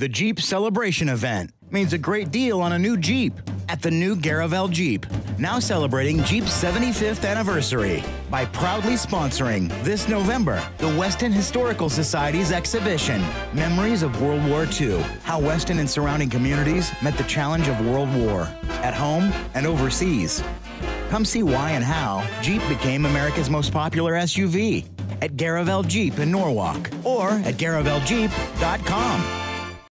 The Jeep Celebration Event means a great deal on a new Jeep at the new Garavel Jeep. Now celebrating Jeep's 75th anniversary by proudly sponsoring this November the Weston Historical Society's exhibition, Memories of World War II How Weston and surrounding communities met the challenge of World War, at home and overseas. Come see why and how Jeep became America's most popular SUV at Garavel Jeep in Norwalk or at garaveljeep.com.